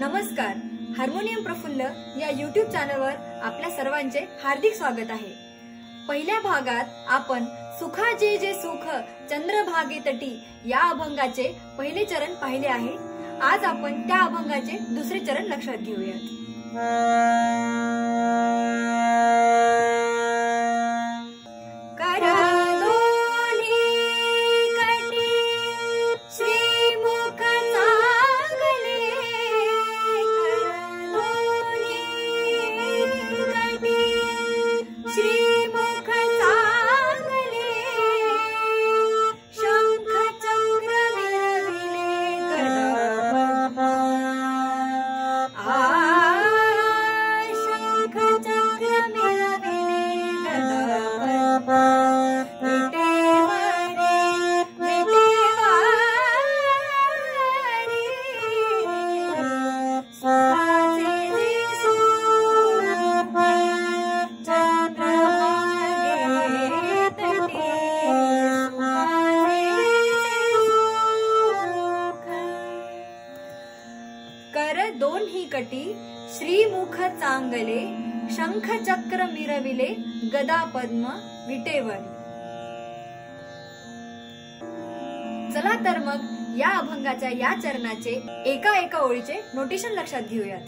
नमस्कार. हार्मोनियम प्रफुल्ल या युट्यूब चॅनलवर आपल्या सर्वांचे हार्दिक स्वागत आहे. पहिल्या भागात आपण सुखाचे जे सुख चंद्रभागे तटी या अभंगाचे पहिले चरण पाहिले आहे. आज आपण त्या अभंगाचे दुसरे चरण लक्षात घेऊयात. कर दोन ही कटी श्रीमुख चांगले शंख चक्र मिरविले गदा पद्म विटेवर. चला तर मग या अभंगाच्या या चरणाचे एका एका ओळीचे नोटेशन लक्षात घेऊयात.